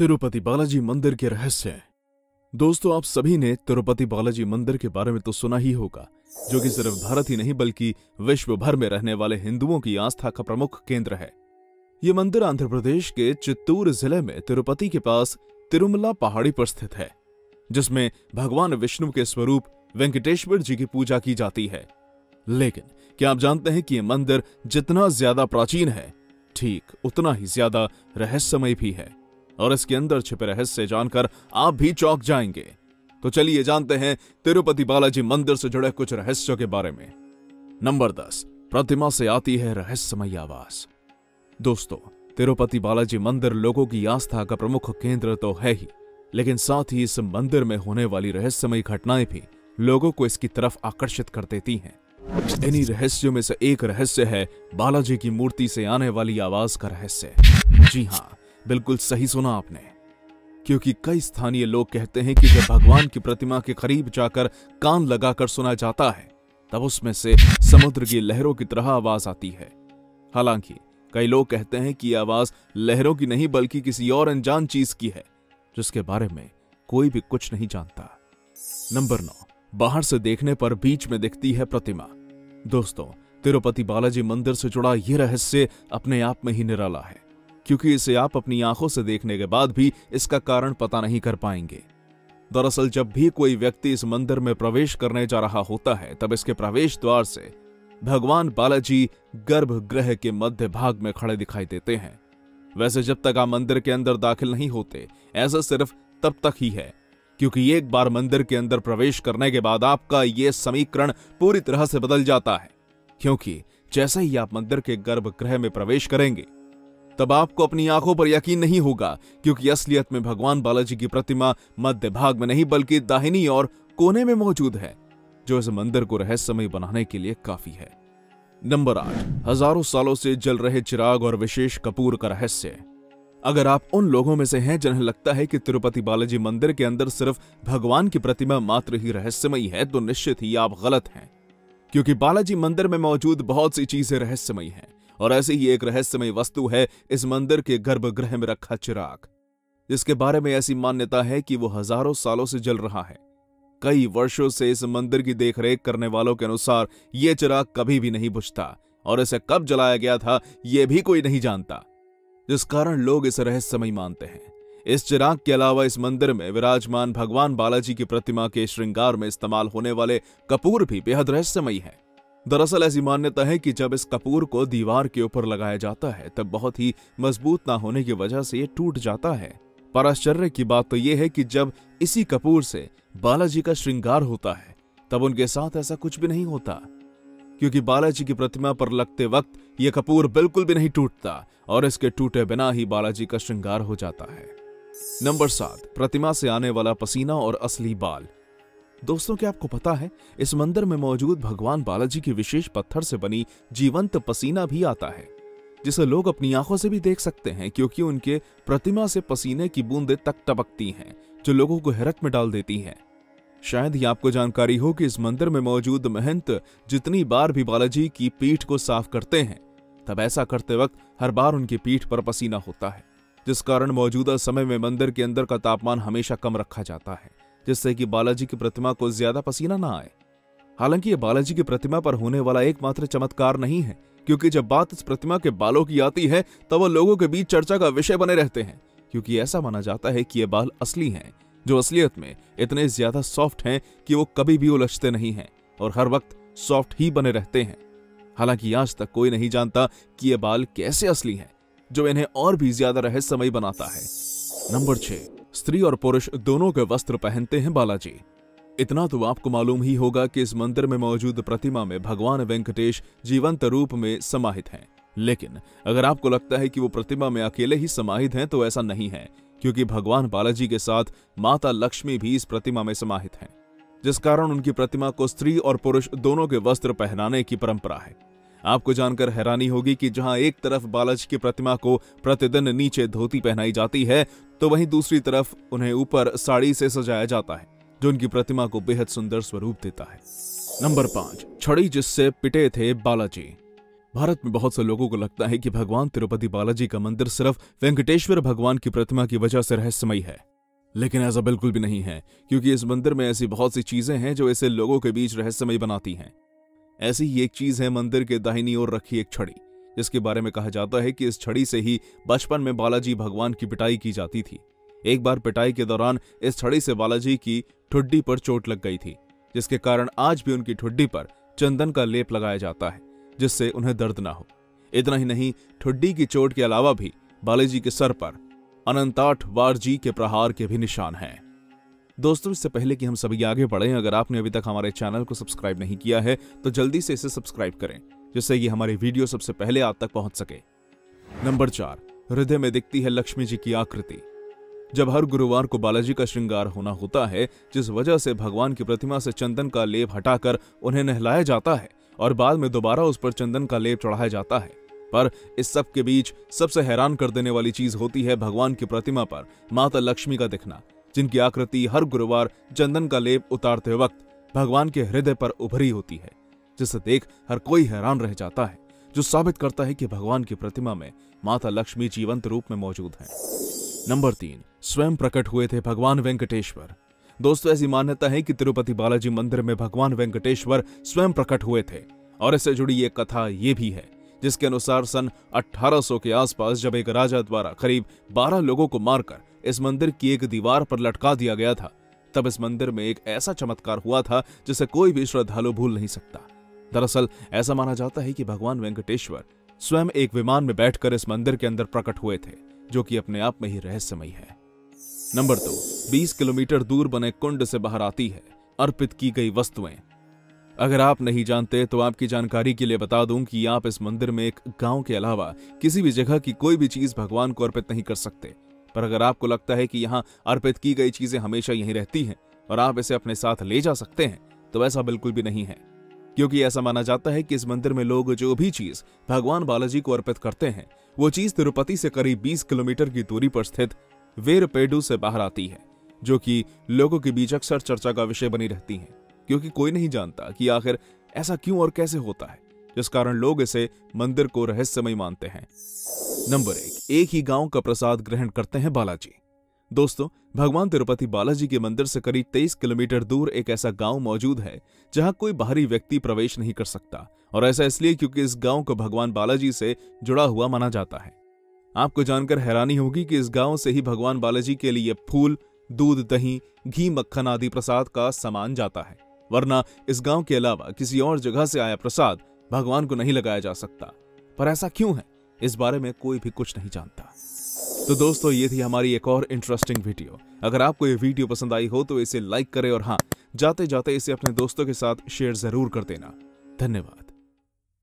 तिरुपति बालाजी मंदिर के रहस्य दोस्तों, आप सभी ने तिरुपति बालाजी मंदिर के बारे में तो सुना ही होगा, जो कि सिर्फ़ भारत ही नहीं, बल्कि विश्व भर में रहने वाले हिंदुओं की आस्था का प्रमुख केंद्र है। ये मंदिर आंध्र प्रदेश के चित्तूर ज़िले में तिरुपति के पास तिरुमला पहाड़ी पर स्थित है, जिसमें भगवान विष्णु के स्वरूप वेंकटेश्वर जी की पूजा की जाती है। लेकिन, क्या आप जानते हैं कि यह मंदिर जितना ज़्यादा प्राचीन है, ठीक उतना ही ज़्यादा रहस्यमय भी है। और इसके अंदर छिपे रहस्य जानकर आप भी चौंक जाएँगे। तो चलिए जानते हैं तिरुपति बालाजी मंदिर से जुड़े कुछ रहस्यों के बारे में। नंबर दस, प्रतिमा से आती है रहस्यमय आवाज़। दोस्तों, तिरुपति बालाजी मंदिर लोगों की आस्था का प्रमुख केंद्र तो है ही, लेकिन साथ ही इस मंदिर में होने वाली रहस्यमय घटनाएँ भी लोगों को इसकी तरफ़ आकर्षित कर देती हैं। इन्हीं रहस्यों में से एक रहस्य है बालाजी की मूर्ति से आने वाली आवाज़ का रहस्य। जी हाँ बिल्कुल सही सुना आपने। क्योंकि कई स्थानीय लोग कहते हैं कि जब भगवान की प्रतिमा के करीब जाकर कान लगाकर सुना जाता है, तब उसमें से समुद्र की लहरों की तरह आवाज़ आती है। हालाँकि, कई लोग कहते हैं कि यह आवाज़ लहरों की नहीं बल्कि किसी और अनजान चीज़ की है, जिसके बारे में कोई भी कुछ नहीं जानता। नंबर नौ, बाहर से देखने पर बीच में दिखती है प्रतिमा। दोस्तों, तिरुपति बालाजी मंदिर से जुड़ा यह रहस्य अपने आप में ही निराला है। क्योंकि इसे आप अपनी आँखों से देखने के बाद भी इसका कारण पता नहीं कर पाएँगे। दरअसल जब भी कोई व्यक्ति इस मंदिर में प्रवेश करने जा रहा होता है, तब इसके प्रवेश द्वार से भगवान बालाजी गर्भगृह के मध्य भाग में खड़े दिखाई देते हैं। वैसे जब तक आप मंदिर के अंदर दाखिल नहीं होते, ऐसा सिर्फ़ तब तक ही है, क्योंकि एक बार मंदिर के अंदर प्रवेश करने के बाद आपका यह समीकरण पूरी तरह से बदल जाता है, क्योंकि जैसे ही आप मंदिर के गर्भगृह में प्रवेश करेंगे तब आपको अपनी आँखों पर यकीन नहीं होगा, क्योंकि असलियत में भगवान बालाजी की प्रतिमा मध्य भाग में नहीं, बल्कि दाहिनी और कोने में मौजूद है, जो इस मंदिर को रहस्यमय बनाने के लिए काफ़ी है। नंबर आठ, हज़ारों सालों से जल रहे चिराग और विशेष कपूर का रहस्य। अगर आप उन लोगों में से हैं जिन्हें लगता है कि तिरुपति बालाजी मंदिर के अंदर सिर्फ़ भगवान की प्रतिमा मात्र ही रहस्यमयी है तो निश्चित ही आप गलत हैं, क्योंकि बालाजी मंदिर में मौजूद बहुत सी चीज़ें रहस्यमयी हैं। और ऐसे ही एक रहस्यमय वस्तु है इस मंदिर के गर्भगृह में रखा चिराग। जिसके बारे में ऐसी मान्यता है कि वो हज़ारों सालों से जल रहा है। कई वर्षों से इस मंदिर की देखरेख करने वालों के अनुसार यह चिराग कभी भी नहीं बुझता और इसे कब जलाया गया था यह भी कोई नहीं जानता। जिस कारण लोग इसे रहस्यमय मानते हैं। इस चिराग के अलावा इस मंदिर में विराजमान भगवान बालाजी की प्रतिमा के श्रृंगार में इस्तेमाल होने वाले कपूर भी बेहद रहस्यमयी है। दरअसल ऐसी मान्यता है कि जब इस कपूर को दीवार के ऊपर लगाया जाता है, तब बहुत ही मज़बूत ना होने की वजह से ये टूट जाता है। पर आश्चर्य की बात तो यह है कि जब इसी कपूर से बालाजी का श्रृंगार होता है, तब उनके साथ ऐसा कुछ भी नहीं होता। क्योंकि बालाजी की प्रतिमा पर लगते वक्त यह कपूर बिल्कुल भी नहीं टूटता और इसके टूटे बिना ही बालाजी का श्रृंगार हो जाता है। नंबर सात, प्रतिमा से आने वाला पसीना और असली बाल। दोस्तों, क्या आपको पता है, इस मंदिर में मौजूद भगवान बालाजी की विशेष पत्थर से बनी जीवंत पसीना भी आता है, जिसे लोग अपनी आँखों से भी देख सकते हैं, क्योंकि उनके प्रतिमा से पसीने की बूंदें तक टपकती हैं, जो लोगों को हैरत में डाल देती हैं। शायद ही आपको जानकारी हो कि इस मंदिर में मौजूद महंत जितनी बार भी बालाजी की पीठ को साफ़ करते हैं, तब ऐसा करते वक्त हर बार उनकी पीठ पर पसीना होता है, जिस कारण मौजूदा समय में मंदिर के अंदर का तापमान हमेशा कम रखा जाता है। जिससे कि बालाजी की प्रतिमा को ज़्यादा पसीना ना आए। हालाँकि ये बालाजी की प्रतिमा पर होने वाला एकमात्र चमत्कार नहीं है, क्योंकि जब बात इस प्रतिमा के बालों की आती है, तब वो लोगों के बीच चर्चा का विषय बने रहते हैं, क्योंकि ऐसा माना जाता है कि ये बाल असली हैं, जो असलियत में इतने ज़्यादा सॉफ्ट हैं कि वो कभी भी उलझते नहीं हैं और हर वक्त सॉफ्ट ही बने रहते हैं। हालाँकि आज तक कोई नहीं जानता कि ये बाल कैसे असली हैं, जो इन्हें और भी ज़्यादा रहस्यमय बनाता है। नंबर छह। स्त्री और पुरुष दोनों के वस्त्र पहनते हैं बालाजी। इतना तो आपको मालूम ही होगा कि इस मंदिर में मौजूद प्रतिमा में भगवान वेंकटेश जीवंत रूप में समाहित हैं। लेकिन अगर आपको लगता है कि वो प्रतिमा में अकेले ही समाहित हैं तो ऐसा नहीं है, क्योंकि भगवान बालाजी के साथ माता लक्ष्मी भी इस प्रतिमा में समाहित हैं, जिस कारण उनकी प्रतिमा को स्त्री और पुरुष दोनों के वस्त्र पहनाने की परंपरा है। आपको जानकर हैरानी होगी कि जहाँ एक तरफ़ बालाजी की प्रतिमा को प्रतिदिन नीचे धोती पहनाई जाती है तो वहीं दूसरी तरफ़ उन्हें ऊपर साड़ी से सजाया जाता है, जो उनकी प्रतिमा को बेहद सुंदर स्वरूप देता है। नंबर पाँच, छड़ी जिससे पिटे थे बालाजी। भारत में बहुत से लोगों को लगता है कि भगवान तिरुपति बालाजी का मंदिर सिर्फ़ वेंकटेश्वर भगवान की प्रतिमा की वजह से रहस्यमयी है। लेकिन ऐसा बिल्कुल भी नहीं है, क्योंकि इस मंदिर में ऐसी बहुत सी चीज़ें हैं जो इसे लोगों के बीच रहस्यमय बनाती हैं। ऐसी ही एक चीज़ है मंदिर के दाहिनी ओर रखी एक छड़ी, जिसके बारे में कहा जाता है कि इस छड़ी से ही बचपन में बालाजी भगवान की पिटाई की जाती थी। एक बार पिटाई के दौरान इस छड़ी से बालाजी की ठुड्डी पर चोट लग गई थी, जिसके कारण आज भी उनकी ठुड्डी पर चंदन का लेप लगाया जाता है, जिससे उन्हें दर्द ना हो। इतना ही नहीं, ठुड्डी की चोट के अलावा भी बालाजी के सर पर अनंताठ वारजी के प्रहार के भी निशान हैं। दोस्तों, इससे पहले कि हम सभी आगे बढ़ें, अगर आपने अभी तक हमारे चैनल को सब्सक्राइब नहीं किया है तो जल्दी से इसे सब्सक्राइब करें, जिससे कि हमारी वीडियो सबसे पहले आप तक पहुँच सके। नंबर चार, हृदय में दिखती है लक्ष्मी जी की आकृति। जब हर गुरुवार को बालाजी का श्रृंगार होना होता है, जिस वजह से भगवान की प्रतिमा से चंदन का लेप हटाकर उन्हें नहलाया जाता है, और बाद में दोबारा उस पर चंदन का लेप चढ़ाया जाता है, पर इस सब के बीच सबसे हैरान कर देने वाली चीज़ होती है भगवान की प्रतिमा पर, माता लक्ष्मी का दिखना। जिनकी आकृति हर गुरुवार चंदन का लेप उतारते वक्त भगवान के हृदय पर उभरी होती है, जिसे देख हर कोई हैरान रह जाता है, जो साबित करता है कि भगवान की प्रतिमा में माता लक्ष्मी जीवंत रूप में मौजूद है। नंबर तीन, स्वयं प्रकट हुए थे भगवान वेंकटेश्वर। दोस्तों, ऐसी मान्यता है कि तिरुपति बालाजी मंदिर में भगवान वेंकटेश्वर स्वयं प्रकट हुए थे, और इससे जुड़ी एक कथा ये भी है, जिसके अनुसार सन 1800 के आसपास जब एक राजा द्वारा करीब 12 लोगों को मारकर इस मंदिर की एक दीवार पर लटका दिया गया था। तब इस मंदिर में एक ऐसा चमत्कार हुआ था, जिसे कोई भी श्रद्धालु भूल नहीं सकता। दरअसल, ऐसा माना जाता है कि भगवान वेंकटेश्वर स्वयं एक विमान में बैठकर इस मंदिर के अंदर प्रकट हुए थे, जो कि अपने आप में ही रहस्यमयी है। नंबर दो 20 किलोमीटर दूर बने कुंड से बाहर आती है, अर्पित की गई वस्तुएँ। अगर आप नहीं जानते तो आपकी जानकारी के लिए बता दूँ कि आप इस मंदिर में एक गाँव के अलावा किसी भी जगह की कोई भी चीज़ भगवान को अर्पित नहीं कर सकते। पर अगर आपको लगता है कि यहाँ अर्पित की गई चीज़ें हमेशा यहीं रहती हैं और आप इसे अपने साथ ले जा सकते हैं तो ऐसा बिल्कुल भी नहीं है। क्योंकि ऐसा माना जाता है कि इस मंदिर में लोग जो भी चीज़ भगवान बालाजी को अर्पित करते हैं, वो चीज़ तिरुपति से करीब 20 किलोमीटर की दूरी पर स्थित वेरपेडू से बाहर आती है, जो कि लोगों के बीच अक्सर चर्चा का विषय बनी रहती है। क्योंकि कोई नहीं जानता कि आखिर ऐसा क्यों और कैसे होता है, जिस कारण लोग इसे मंदिर को रहस्यमय मानते हैं। नंबर एक एक ही गाँव का प्रसाद ग्रहण करते हैं बालाजी। दोस्तों, भगवान तिरुपति बालाजी के मंदिर से करीब 23 किलोमीटर दूर एक ऐसा गाँव मौजूद है, जहाँ कोई बाहरी व्यक्ति प्रवेश नहीं कर सकता, और ऐसा इसलिए क्योंकि इस गाँव को भगवान बालाजी से जुड़ा हुआ माना जाता है। आपको जानकर हैरानी होगी कि इस गाँव से ही भगवान बालाजी के लिए फूल, दूध, दही, घी, मक्खन आदि प्रसाद का सामान जाता है, वरना इस गाँव के अलावा किसी और जगह से आया प्रसाद भगवान को नहीं लगाया जा सकता। पर ऐसा क्यों है? इस बारे में कोई भी कुछ नहीं जानता। तो दोस्तों, ये थी हमारी एक और इंटरेस्टिंग वीडियो अगर आपको ये वीडियो पसंद आई हो तो इसे लाइक करें और हाँ जाते जाते इसे अपने दोस्तों के साथ शेयर ज़रूर कर देना। धन्यवाद।